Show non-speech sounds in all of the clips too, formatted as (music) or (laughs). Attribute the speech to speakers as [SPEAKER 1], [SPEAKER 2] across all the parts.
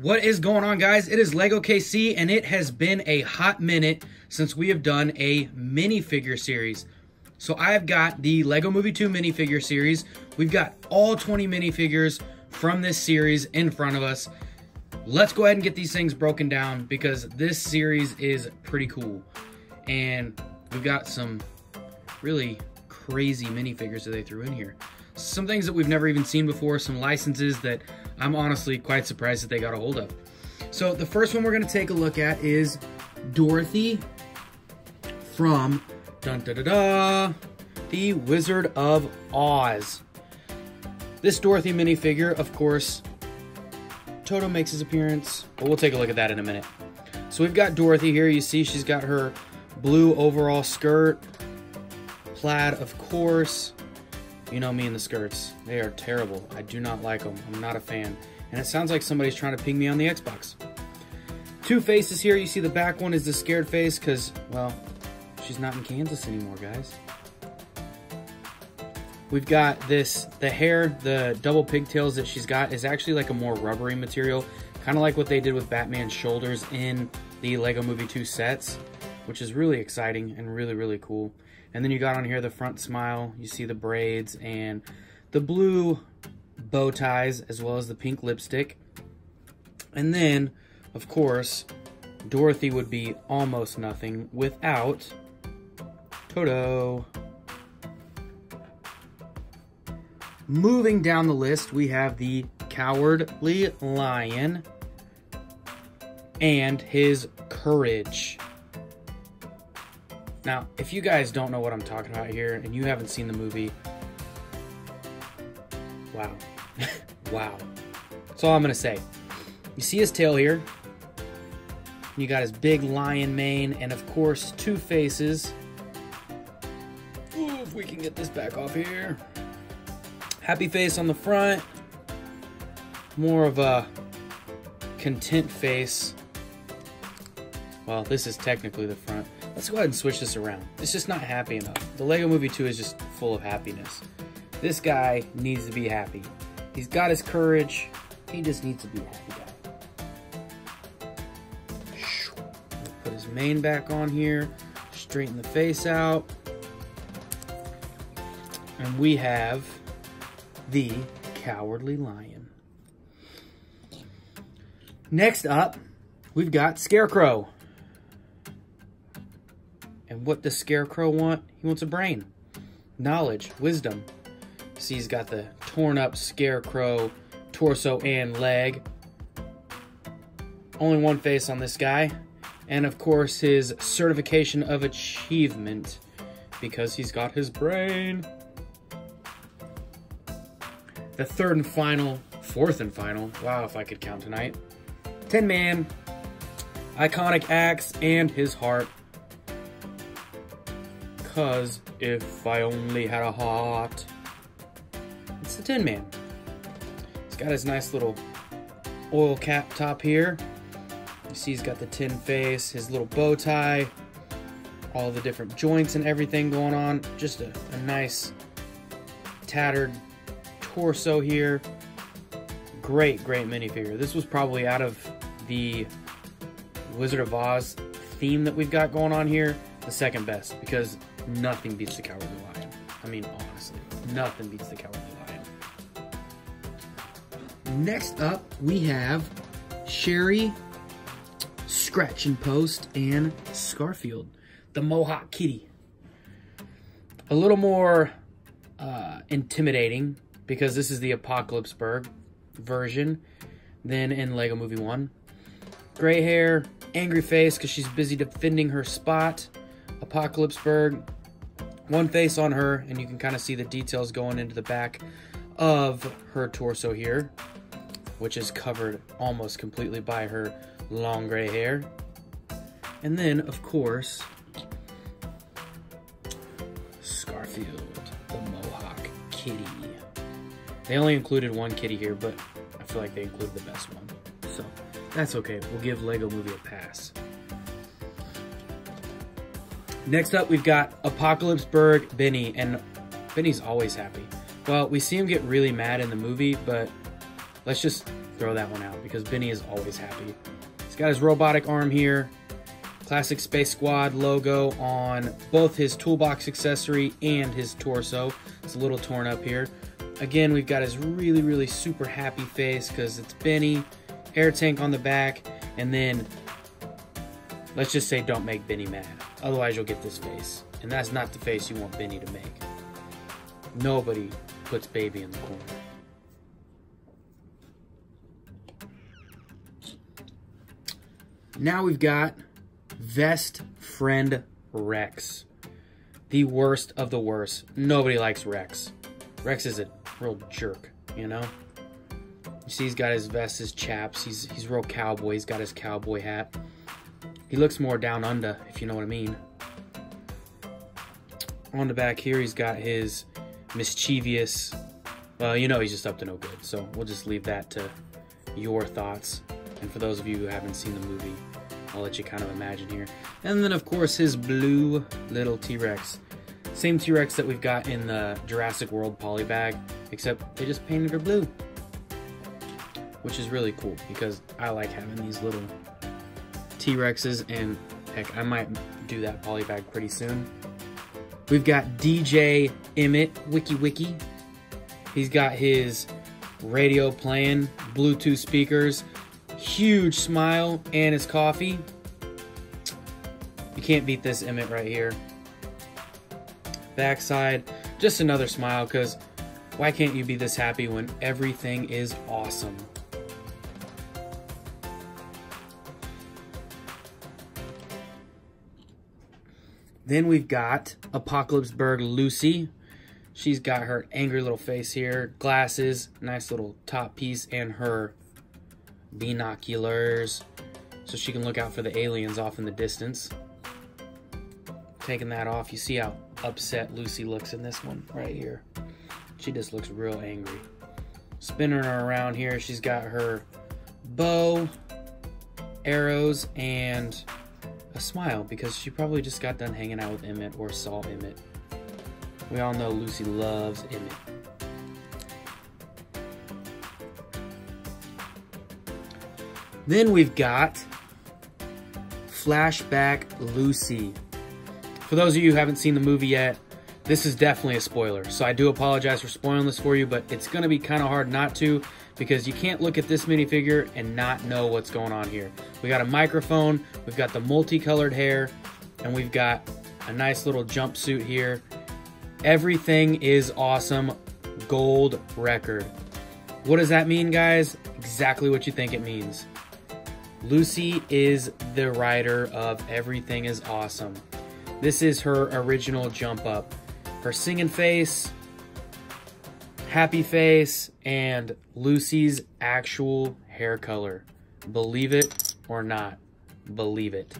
[SPEAKER 1] What is going on, guys? It is Lego KC, and it has been a hot minute since we have done a minifigure series. So I've got the Lego Movie 2 minifigure series. We've got all 20 minifigures from this series in front of us. Let's go ahead and get these things broken down because this series is pretty cool. And we've got some really crazy minifigures that they threw in here. Some things that we've never even seen before, some licenses that I'm honestly quite surprised that they got a hold of. So the first one we're gonna take a look at is Dorothy from dun da da da The Wizard of Oz. This Dorothy minifigure, of course, Toto makes his appearance, but we'll take a look at that in a minute. So we've got Dorothy here. You see she's got her blue overall skirt, plaid, of course. You know me and the skirts. They are terrible. I do not like them. I'm not a fan. And it sounds like somebody's trying to ping me on the Xbox. Two faces here. You see the back one is the scared face because, well, she's not in Kansas anymore, guys. We've got this, the hair, the double pigtails that she's got is actually like a more rubbery material. Kind of like what they did with Batman's shoulders in the Lego Movie 2 sets, which is really exciting and really, really cool. And then you got on here the front smile. You see the braids and the blue bow ties as well as the pink lipstick. And then, of course, Dorothy would be almost nothing without Toto. Moving down the list, we have the Cowardly Lion and his Courage. Now, if you guys don't know what I'm talking about here and you haven't seen the movie, wow. (laughs) wow. That's all I'm going to say. You see his tail here. You got his big lion mane and, of course, two faces. Ooh, if we can get this back off here. Happy face on the front. More of a content face. Well, this is technically the front. Let's go ahead and switch this around. It's just not happy enough. The Lego Movie 2 is just full of happiness. This guy needs to be happy. He's got his courage. He just needs to be a happy guy. Put his mane back on here. Straighten the face out. And we have the Cowardly Lion. Next up, we've got Scarecrow. And what does Scarecrow want? He wants a brain. Knowledge, wisdom. See, he's got the torn up Scarecrow torso and leg. Only one face on this guy. And of course, his certification of achievement because he's got his brain. The third and final, fourth and final, wow, if I could count tonight. Tin Man, iconic axe, and his heart because if I only had a heart. It's the Tin Man. He's got his nice little oil cap top here. You see he's got the tin face, his little bow tie, all the different joints and everything going on. Just a, a nice tattered torso here. Great, great minifigure. This was probably out of the Wizard of Oz theme that we've got going on here, the second best because nothing beats the Cowardly Lion. I mean, honestly, nothing beats the Cowardly Lion. Next up, we have Sherry, Scratchen-Post, and Scarfield, the Mohawk Kitty. A little more uh, intimidating because this is the Apocalypseburg version than in Lego Movie 1. Gray hair, angry face because she's busy defending her spot. Apocalypseburg, one face on her, and you can kind of see the details going into the back of her torso here, which is covered almost completely by her long gray hair. And then, of course, Scarfield, the Mohawk Kitty. They only included one kitty here, but I feel like they included the best one. So, that's okay. We'll give Lego Movie a pass. Next up, we've got Apocalypseburg Benny, and Benny's always happy. Well, we see him get really mad in the movie, but let's just throw that one out because Benny is always happy. He's got his robotic arm here. Classic Space Squad logo on both his toolbox accessory and his torso. It's a little torn up here. Again, we've got his really, really super happy face because it's Benny, air tank on the back, and then let's just say don't make Benny mad. Otherwise, you'll get this face. And that's not the face you want Benny to make. Nobody puts baby in the corner. Now we've got Vest Friend Rex. The worst of the worst. Nobody likes Rex. Rex is a real jerk, you know? You see he's got his vest, his chaps. He's, he's real cowboy. He's got his cowboy hat. He looks more down under, if you know what I mean. On the back here, he's got his mischievous... Well, you know he's just up to no good, so we'll just leave that to your thoughts. And for those of you who haven't seen the movie, I'll let you kind of imagine here. And then, of course, his blue little T-Rex. Same T-Rex that we've got in the Jurassic World polybag, except they just painted her blue. Which is really cool, because I like having these little T-Rexes, and heck, I might do that polybag pretty soon. We've got DJ Emmet, Wiki Wiki. He's got his radio playing, Bluetooth speakers, huge smile, and his coffee. You can't beat this Emmet right here. Backside, just another smile, because why can't you be this happy when everything is awesome? Then we've got Apocalypseburg Lucy. She's got her angry little face here, glasses, nice little top piece, and her binoculars so she can look out for the aliens off in the distance. Taking that off, you see how upset Lucy looks in this one right here. She just looks real angry. Spinning her around here, she's got her bow, arrows, and a smile because she probably just got done hanging out with Emmet or saw Emmet. We all know Lucy loves Emmet. Then we've got Flashback Lucy. For those of you who haven't seen the movie yet, this is definitely a spoiler. So I do apologize for spoiling this for you, but it's going to be kind of hard not to because you can't look at this minifigure and not know what's going on here. We got a microphone, we've got the multicolored hair, and we've got a nice little jumpsuit here. Everything is awesome. Gold record. What does that mean, guys? Exactly what you think it means. Lucy is the writer of Everything is Awesome. This is her original jump up. Her singing face, happy face, and Lucy's actual hair color. Believe it or not, believe it.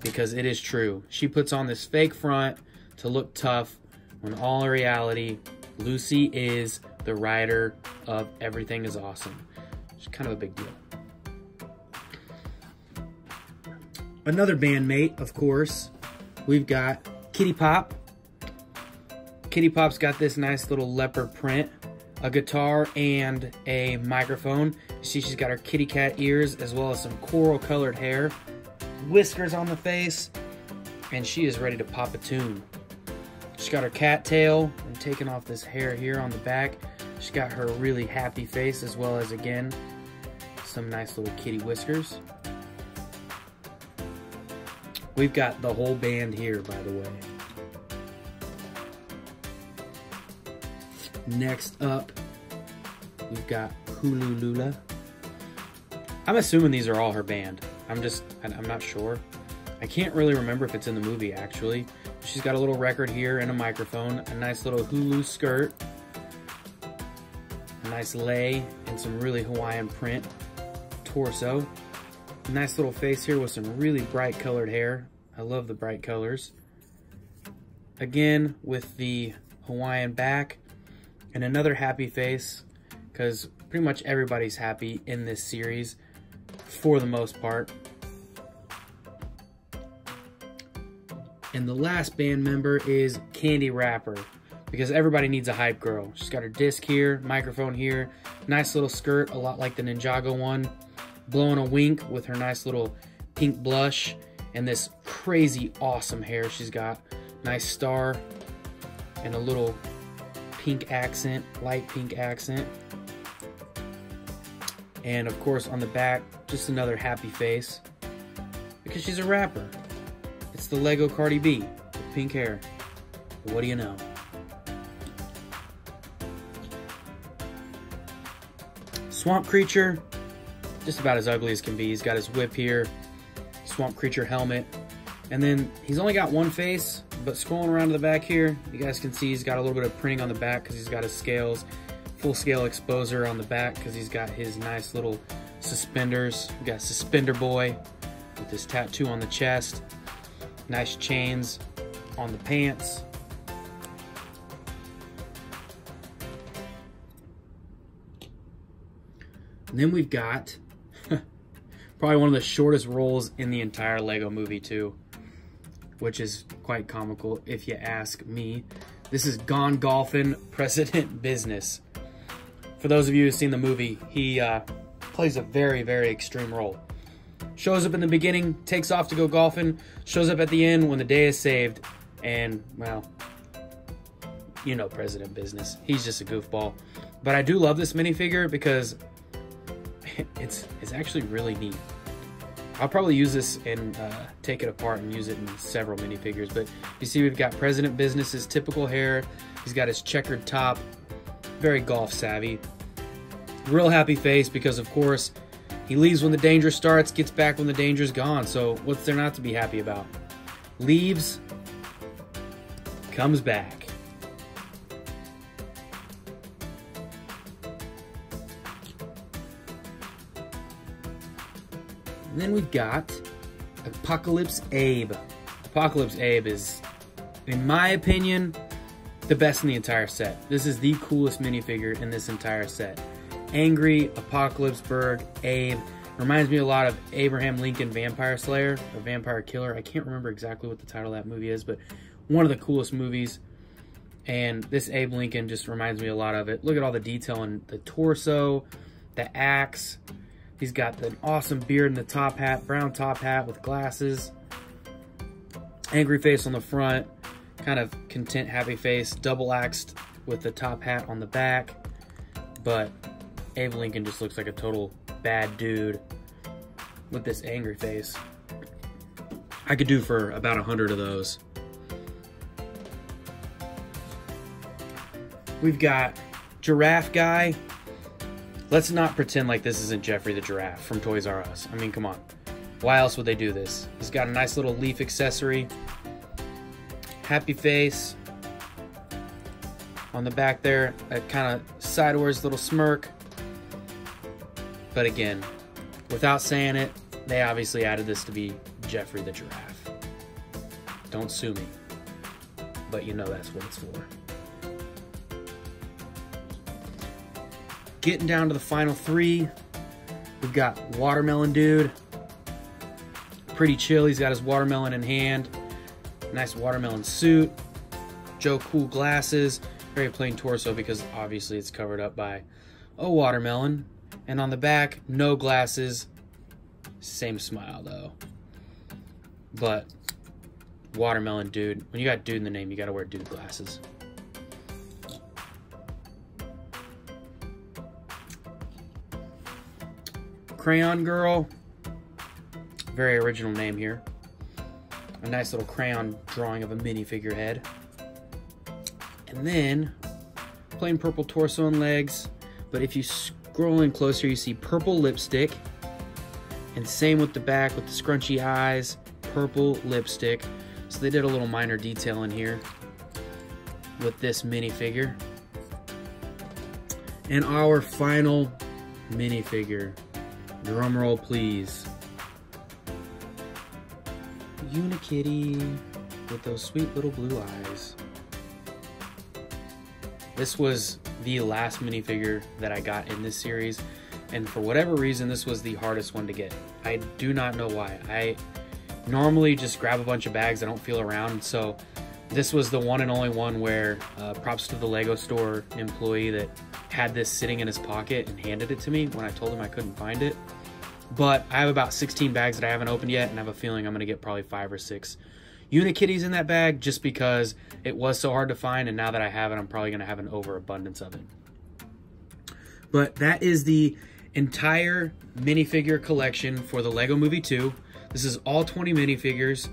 [SPEAKER 1] Because it is true. She puts on this fake front to look tough when all in reality, Lucy is the writer of Everything is Awesome. It's kind of a big deal. Another bandmate, of course, we've got Kitty Pop. Kitty Pop's got this nice little leopard print, a guitar, and a microphone. See she's got her kitty cat ears as well as some coral colored hair, whiskers on the face, and she is ready to pop a tune. She's got her cat tail and taking off this hair here on the back. She's got her really happy face as well as, again, some nice little kitty whiskers. We've got the whole band here, by the way. Next up, we've got Hula Lula. I'm assuming these are all her band. I'm just, I'm not sure. I can't really remember if it's in the movie, actually. She's got a little record here and a microphone, a nice little Hulu skirt, a nice lei, and some really Hawaiian print torso. Nice little face here with some really bright colored hair. I love the bright colors. Again, with the Hawaiian back and another happy face because pretty much everybody's happy in this series for the most part. And the last band member is Candy Rapper. because everybody needs a hype girl. She's got her disc here, microphone here, nice little skirt, a lot like the Ninjago one, blowing a wink with her nice little pink blush, and this crazy awesome hair she's got. Nice star and a little pink accent, light pink accent. And of course on the back, just another happy face because she's a rapper. It's the Lego Cardi B with pink hair. What do you know? Swamp Creature, just about as ugly as can be. He's got his whip here, Swamp Creature helmet, and then he's only got one face, but scrolling around to the back here, you guys can see he's got a little bit of printing on the back because he's got his scales, full scale exposer on the back because he's got his nice little suspenders. We got Suspender Boy with his tattoo on the chest, nice chains on the pants. And then we've got (laughs) probably one of the shortest roles in the entire Lego movie too, which is quite comical if you ask me. This is Gone Golfing President Business. For those of you who've seen the movie, he uh, plays a very, very extreme role. Shows up in the beginning, takes off to go golfing, shows up at the end when the day is saved, and, well, you know President Business. He's just a goofball. But I do love this minifigure because (laughs) it's it's actually really neat. I'll probably use this and uh, take it apart and use it in several minifigures. But you see we've got President Business's typical hair. He's got his checkered top, very golf savvy. Real happy face because of course he leaves when the danger starts, gets back when the danger's gone. So what's there not to be happy about? Leaves, comes back. And then we've got Apocalypse Abe. Apocalypse Abe is, in my opinion, the best in the entire set. This is the coolest minifigure in this entire set. Angry, Apocalypseburg, Abe. Reminds me a lot of Abraham Lincoln Vampire Slayer, or Vampire Killer. I can't remember exactly what the title of that movie is, but one of the coolest movies. And this Abe Lincoln just reminds me a lot of it. Look at all the detail in the torso, the axe, He's got an awesome beard and the top hat, brown top hat with glasses. Angry face on the front, kind of content, happy face, double axed with the top hat on the back. But Abe Lincoln just looks like a total bad dude with this angry face. I could do for about a hundred of those. We've got Giraffe Guy, Let's not pretend like this isn't Geoffrey the Giraffe from Toys R Us. I mean, come on. Why else would they do this? He's got a nice little leaf accessory. Happy face. On the back there, a kind of sideways little smirk. But again, without saying it, they obviously added this to be Geoffrey the Giraffe. Don't sue me. But you know that's what it's for. Getting down to the final three. We've got Watermelon Dude. Pretty chill. He's got his watermelon in hand. Nice watermelon suit. Joe Cool glasses. Very plain torso because obviously it's covered up by a watermelon. And on the back, no glasses. Same smile though. But watermelon dude. When you got dude in the name, you gotta wear dude glasses. Crayon Girl. Very original name here. A nice little crayon drawing of a minifigure head. And then, plain purple torso and legs. But if you scroll in closer, you see purple lipstick. And same with the back with the scrunchy eyes, purple lipstick. So they did a little minor detail in here with this minifigure. And our final minifigure Drum roll, please. Unikitty with those sweet little blue eyes. This was the last minifigure that I got in this series, and for whatever reason, this was the hardest one to get. I do not know why. I normally just grab a bunch of bags, I don't feel around, so this was the one and only one where uh, props to the Lego store employee that had this sitting in his pocket and handed it to me when I told him I couldn't find it. But I have about 16 bags that I haven't opened yet, and I have a feeling I'm going to get probably five or six Unikitties in that bag just because it was so hard to find, and now that I have it, I'm probably going to have an overabundance of it. But that is the entire minifigure collection for the Lego Movie 2. This is all 20 minifigures.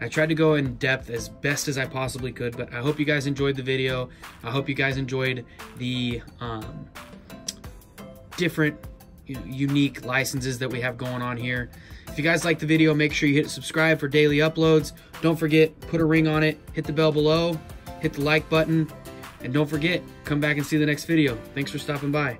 [SPEAKER 1] I tried to go in depth as best as I possibly could, but I hope you guys enjoyed the video. I hope you guys enjoyed the um, different unique licenses that we have going on here. If you guys like the video, make sure you hit subscribe for daily uploads. Don't forget, put a ring on it, hit the bell below, hit the like button, and don't forget, come back and see the next video. Thanks for stopping by.